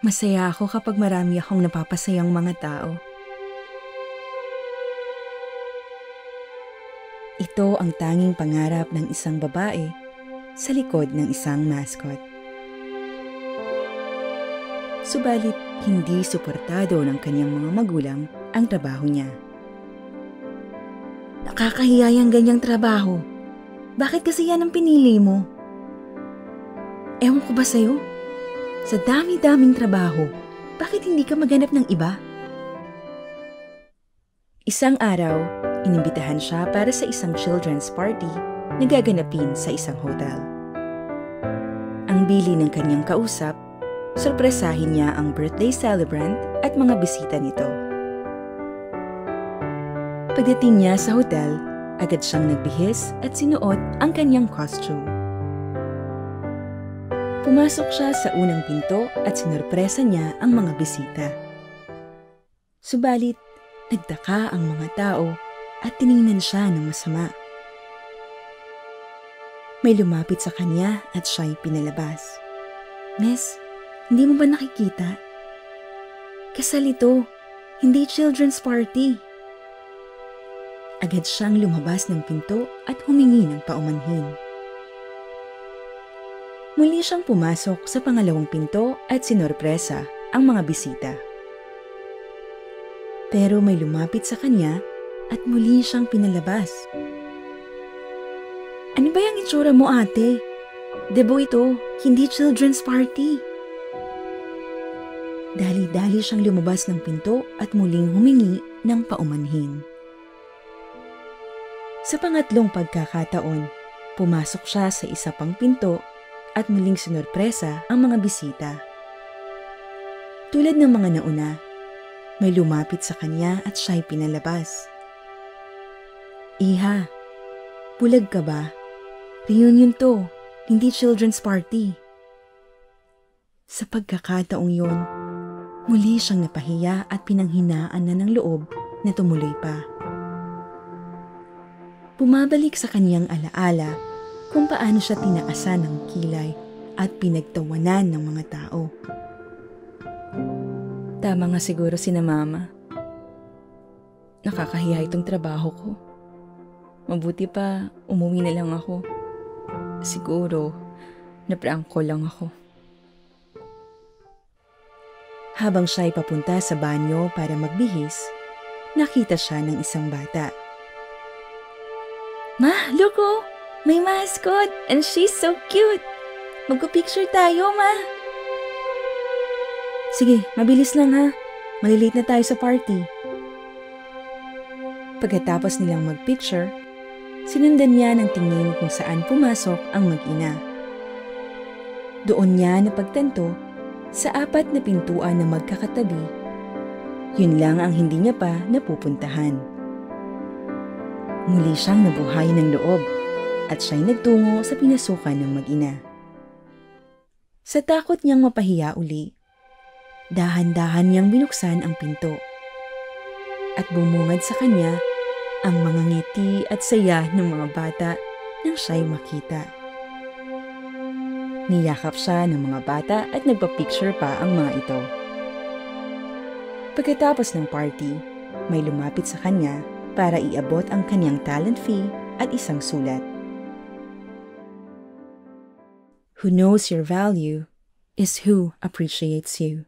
Masaya ako kapag marami akong napapasayang mga tao. Ito ang tanging pangarap ng isang babae sa likod ng isang mascot. Subalit, hindi suportado ng kanyang mga magulang ang trabaho niya. Nakakahiya yung ganyang trabaho. Bakit kasi yan ang pinili mo? Ewan ko ba sa'yo? Sa dami-daming trabaho, bakit hindi ka maganap ng iba? Isang araw, inimbitahan siya para sa isang children's party na gaganapin sa isang hotel. Ang bili ng kanyang kausap, sorpresahin niya ang birthday celebrant at mga bisita nito. Pagdating niya sa hotel, agad siyang nagbihis at sinuot ang kanyang costume. Pumasok siya sa unang pinto at sinurpresa niya ang mga bisita. Subalit, nagtaka ang mga tao at tiningnan siya ng masama. May lumapit sa kanya at siya'y pinalabas. Miss, hindi mo ba nakikita? Kasal ito, hindi children's party. Agad siyang lumabas ng pinto at humingi ng paumanhin. Muli siyang pumasok sa pangalawang pinto at sinorpresa ang mga bisita. Pero may lumapit sa kanya at muli siyang pinalabas. Ano ba yung itsura mo ate? Debo ito, hindi children's party. Dali-dali siyang lumabas ng pinto at muling humingi ng paumanhin. Sa pangatlong pagkakataon, pumasok siya sa isa pang pinto at muling sinurpresa ang mga bisita. Tulad ng mga nauna, may lumapit sa kanya at siya'y pinalabas. Iha, bulag ka ba? Reunion to, hindi children's party. Sa pagkakataong yon, muli siyang napahiya at pinanghinaan na ng loob na tumuloy pa. Bumabalik sa kaniyang alaala kung paano siya tinaasan ng kilay at pinagtawanan ng mga tao. Tama nga siguro si na mama. Nakakahiya itong trabaho ko. Mabuti pa, umuwi na lang ako. Siguro, naprank ko lang ako. Habang siya'y papunta sa banyo para magbihis, nakita siya ng isang bata. Ma, look oh! May mascot and she's so cute. Magpo-picture tayo, ma. Sige, mabilis lang ha. Malilate na tayo sa party. Pagkatapos nilang magpicture, sinundan niya ng tingin kung saan pumasok ang mag-ina. Doon niya napagtanto sa apat na pintuan na magkakatabi. Yun lang ang hindi niya pa napupuntahan. Muli siyang nabuhay ng loob at siya'y nagtungo sa pinasukan ng mag-ina. Sa takot niyang mapahiya uli, dahan-dahan niyang binuksan ang pinto at bumungad sa kanya ang mga ngiti at saya ng mga bata nang siya'y makita. Niyakap siya ng mga bata at nagpa-picture pa ang mga ito. Pagkatapos ng party, may lumapit sa kanya para iabot ang kanyang talent fee at isang sulat. Who knows your value is who appreciates you.